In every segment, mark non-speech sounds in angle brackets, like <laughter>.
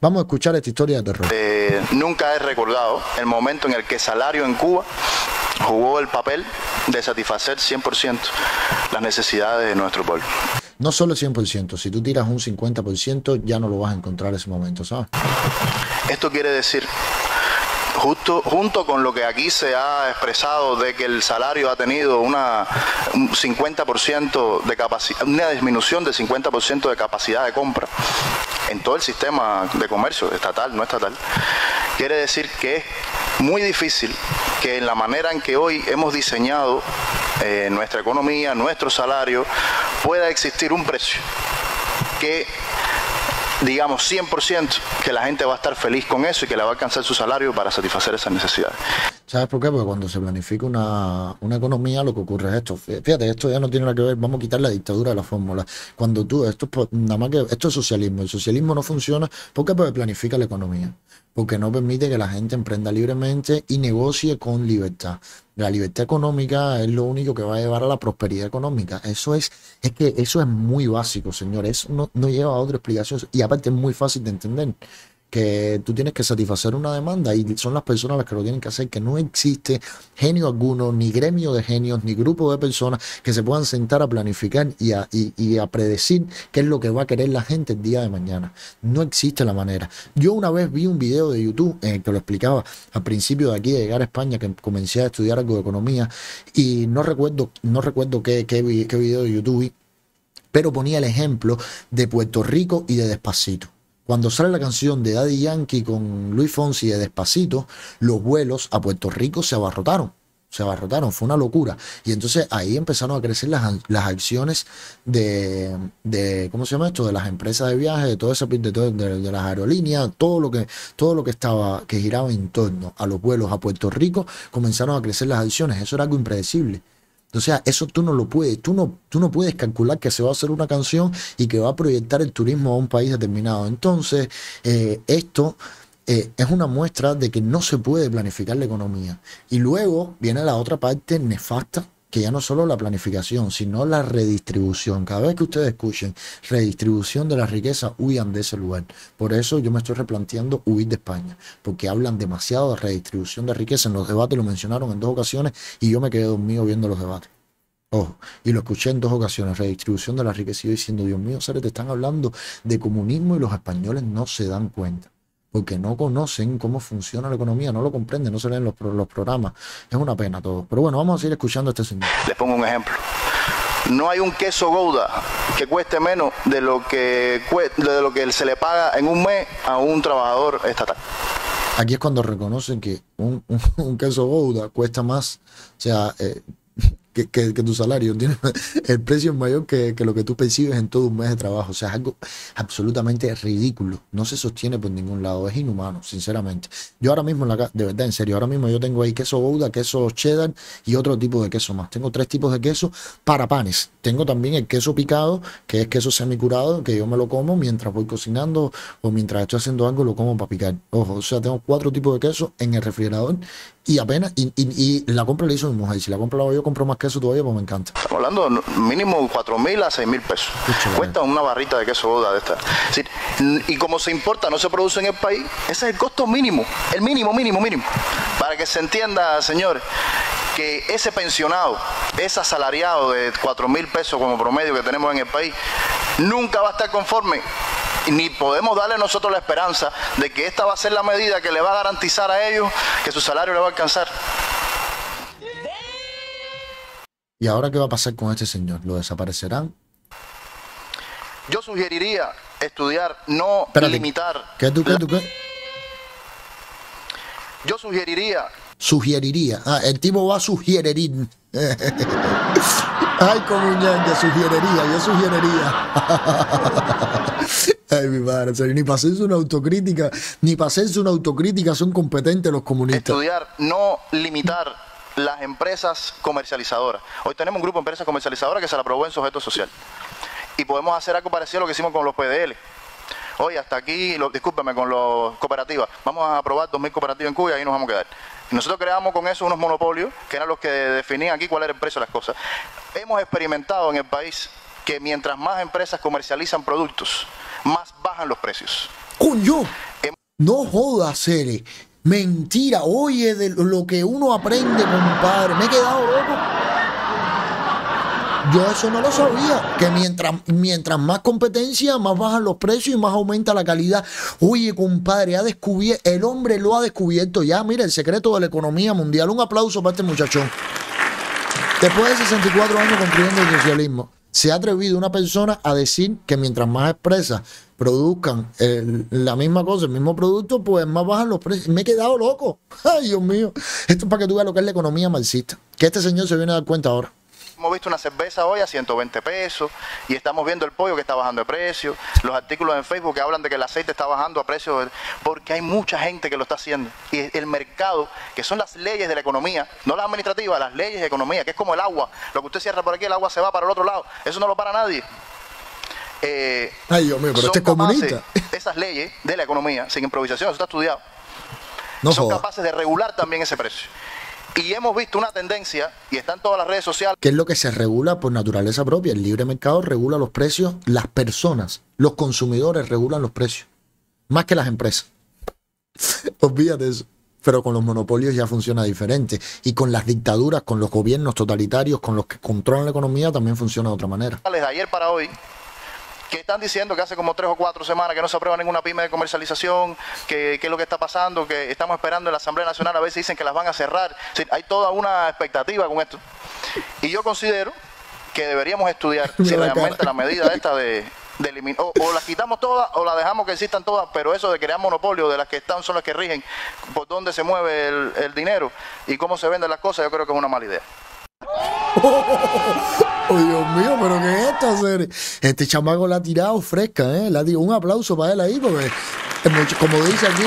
Vamos a escuchar esta historia de terror. Eh, nunca he recordado el momento en el que salario en Cuba jugó el papel de satisfacer 100% las necesidades de nuestro pueblo. No solo el 100%, si tú tiras un 50% ya no lo vas a encontrar en ese momento, ¿sabes? Esto quiere decir Justo, junto con lo que aquí se ha expresado de que el salario ha tenido una un 50% de capacidad, una disminución del 50% de capacidad de compra en todo el sistema de comercio, estatal, no estatal, quiere decir que es muy difícil que en la manera en que hoy hemos diseñado eh, nuestra economía, nuestro salario, pueda existir un precio que digamos 100% que la gente va a estar feliz con eso y que le va a alcanzar su salario para satisfacer esas necesidades. ¿Sabes por qué? Porque cuando se planifica una, una, economía, lo que ocurre es esto. Fíjate, esto ya no tiene nada que ver, vamos a quitar la dictadura de la fórmula. Cuando tú, esto es nada más que, esto es socialismo. El socialismo no funciona porque planifica la economía. Porque no permite que la gente emprenda libremente y negocie con libertad. La libertad económica es lo único que va a llevar a la prosperidad económica. Eso es, es que eso es muy básico, señores. Eso no, no lleva a otra explicación. Y aparte es muy fácil de entender que tú tienes que satisfacer una demanda y son las personas las que lo tienen que hacer, que no existe genio alguno, ni gremio de genios, ni grupo de personas que se puedan sentar a planificar y a, predecir qué es lo que va a querer la gente el día de mañana. No existe la manera. Yo una vez vi un video de YouTube eh, que lo explicaba al principio de aquí de llegar a España, que comencé a estudiar algo de economía y no recuerdo, no recuerdo qué, qué video de YouTube vi, pero ponía el ejemplo de Puerto Rico y de Despacito. Cuando sale la canción de Daddy Yankee con Luis Fonsi de Despacito, los vuelos a Puerto Rico se abarrotaron. Se abarrotaron, fue una locura. Y entonces ahí empezaron a crecer las, las acciones de, de, ¿cómo se llama esto? De las empresas de viaje, de todo ese de, de, de, las aerolíneas, todo lo que, todo lo que estaba, que giraba en torno a los vuelos a Puerto Rico, comenzaron a crecer las acciones. Eso era algo impredecible. O sea, eso tú no lo puedes, tú no, tú no puedes calcular que se va a hacer una canción y que va a proyectar el turismo a un país determinado. Entonces, eh, esto eh, es una muestra de que no se puede planificar la economía. Y luego viene la otra parte nefasta que ya no solo la planificación, sino la redistribución. Cada vez que ustedes escuchen redistribución de la riqueza, huyan de ese lugar. Por eso yo me estoy replanteando huir de España, porque hablan demasiado de redistribución de riqueza. En los debates lo mencionaron en dos ocasiones y yo me quedé dormido viendo los debates. Ojo, y lo escuché en dos ocasiones, redistribución de la riqueza, y yo diciendo, Dios mío, Sare, te están hablando de comunismo y los españoles no se dan cuenta porque no conocen cómo funciona la economía, no lo comprenden, no se leen los, los programas. Es una pena todo. Pero bueno, vamos a seguir escuchando a este señor. Les pongo un ejemplo. No hay un queso Gouda que cueste menos de lo que, de lo que se le paga en un mes a un trabajador estatal. Aquí es cuando reconocen que un, <laughs> un, queso Gouda cuesta más, o sea, eh, que, tu salario. <laughs> El precio es mayor que, lo que tú percibes en todo un mes de trabajo. O sea, es algo absolutamente ridículo. No se sostiene por ningún lado. Es inhumano, sinceramente. Yo ahora mismo, en la, de verdad, en serio, ahora mismo yo tengo ahí queso Gouda, queso cheddar y otro tipo de queso más. Tengo tres tipos de queso para panes. Tengo también el queso picado, que es queso semicurado, que yo me lo como mientras voy cocinando o mientras estoy haciendo algo, lo como para picar. Ojo, o sea, tengo cuatro tipos de queso en el refrigerador y apenas, y, y, la compra la hizo mi mujer. Si la compra la voy yo, compro más queso todavía, pues me encanta. Estamos hablando mínimo 4 mil a 6 mil pesos. Cuesta una barrita de queso boda de esta. y como se importa, no se produce en el país, ese es el costo mínimo, el mínimo, mínimo, mínimo. Para que se entienda, señores, que ese pensionado, ese asalariado de 4 mil pesos como promedio que tenemos en el país, nunca va a estar conforme ni podemos darle nosotros la esperanza de que esta va a ser la medida que le va a garantizar a ellos que su salario le va a alcanzar. ¿Y ahora qué va a pasar con este señor? ¿Lo desaparecerán? Yo sugeriría estudiar, no limitar. ¿Qué tú, qué tú, qué? Yo sugeriría. Sugeriría. Ah, el tipo va a sugerir. <laughs> Ay, como ñanga, sugeriría, yo sugeriría. <laughs> Ay, mi madre, ni para hacerse una autocrítica, ni para hacerse una autocrítica son competentes los comunistas. Estudiar, no limitar las empresas comercializadoras. Hoy tenemos un grupo de empresas comercializadoras que se la aprobó en sujeto social. Y podemos hacer algo parecido a lo que hicimos con los PDL. Hoy hasta aquí, lo, discúlpeme, con los cooperativas. Vamos a aprobar 2.000 cooperativas en Cuba y ahí nos vamos a quedar. Nosotros creamos con eso unos monopolios que eran los que definían aquí cuál era el precio de las cosas. Hemos experimentado en el país que mientras más empresas comercializan productos, más bajan los precios. Coño, no jodas, Cere. Mentira, oye, de lo que uno aprende, compadre. Me he quedado loco. Yo eso no lo sabía, que mientras, mientras más competencia, más bajan los precios y más aumenta la calidad. Oye, compadre, ha descubierto, el hombre lo ha descubierto ya. Mira, el secreto de la economía mundial. Un aplauso para este muchachón. Después de 64 años construyendo el socialismo, se ha atrevido una persona a decir que mientras más expresas produzcan la misma cosa, el mismo producto, pues más bajan los precios. Me he quedado loco. <laughs> Ay, Dios mío. Esto es para que tú veas lo que es la economía marxista. Que este señor se viene a dar cuenta ahora. Hemos visto una cerveza hoy a 120 pesos y estamos viendo el pollo que está bajando de precio, los artículos en Facebook que hablan de que el aceite está bajando a precio, porque hay mucha gente que lo está haciendo. Y el mercado, que son las leyes de la economía, no las administrativas, las leyes de economía, que es como el agua. Lo que usted cierra por aquí, el agua se va para el otro lado. Eso no lo para nadie. Eh, Ay, Dios mío, pero este es comunista. <laughs> Esas leyes de la economía, sin improvisación, eso está estudiado, no son capaces de regular también ese precio. Y hemos visto una tendencia, y está en todas las redes sociales. ¿Qué es lo que se regula por naturaleza propia? El libre mercado regula los precios, las personas, los consumidores regulan los precios, más que las empresas. <laughs> Olvídate eso. Pero con los monopolios ya funciona diferente. Y con las dictaduras, con los gobiernos totalitarios, con los que controlan la economía, también funciona de otra manera. De ayer para hoy, que están diciendo que hace como tres o cuatro semanas que no se aprueba ninguna pyme de comercialización, que, es lo que está pasando, que estamos esperando en la Asamblea Nacional, a si dicen que las van a cerrar. hay toda una expectativa con esto. Y yo considero que deberíamos estudiar <laughs> si realmente la medida esta de, eliminar, o, las quitamos todas o las dejamos que existan todas, pero eso de crear monopolio de las que están son las que rigen por dónde se mueve el, el dinero y cómo se venden las cosas, yo creo que es una mala idea. <laughs> Oh, Dios mío, pero ¿qué es esto? Este chamaco la ha tirado fresca, ¿eh? La un aplauso para él ahí, porque, como dice aquí,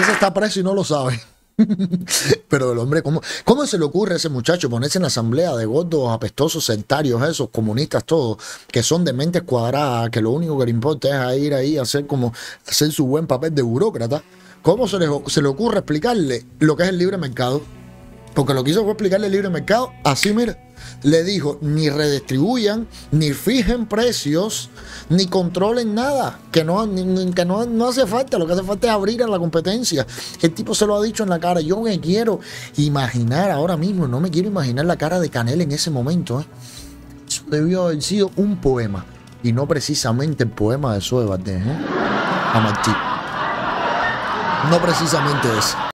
ese está preso y no lo sabe. <laughs> Pero el hombre, ¿cómo, ¿cómo se le ocurre a ese muchacho ponerse en la asamblea de gordos, apestosos, sectarios, esos comunistas todos, que son de mentes cuadradas, que lo único que le importa es ir ahí a hacer como hacer su buen papel de burócrata? ¿Cómo se le, se le ocurre explicarle lo que es el libre mercado? Porque lo que hizo fue explicarle el libre mercado así, mira. Le dijo, ni redistribuyan, ni fijen precios, ni controlen nada, que no, que no, hace falta, lo que hace falta es abrir a la competencia. El tipo se lo ha dicho en la cara, yo me quiero imaginar ahora mismo, no me quiero imaginar la cara de Canel en ese momento. ¿eh? Eso debió haber sido un poema, y no precisamente el poema de Zoe ¿eh? a Martí. No precisamente ese.